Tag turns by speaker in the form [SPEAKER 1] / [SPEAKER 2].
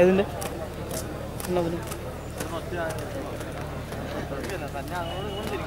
[SPEAKER 1] ഏതിന്റെ എണ്ണത്തിന്
[SPEAKER 2] തന്നെ